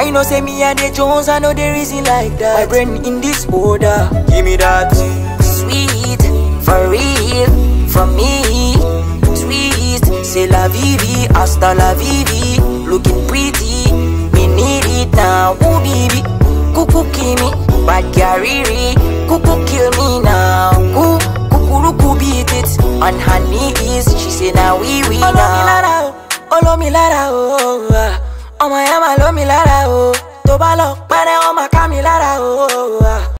I know say me and the Jones, I know the reason like that. My brain in this order, give me that. Sweet, for real, from me. Twist, c'est la vivi, hasta la vivi. Looking pretty, me need it now. Ooh, baby, cuckoo kill me, bad carry, cuckoo kill me now. Ooh, kukuruku beat it on her knees. She say now we we now. Olómi lára o, oh, olómi oh, lára o, oh. ọmọ máa lómi lára o. Tó bá lọ pẹ́rẹ́, ó máa ká mi lára o.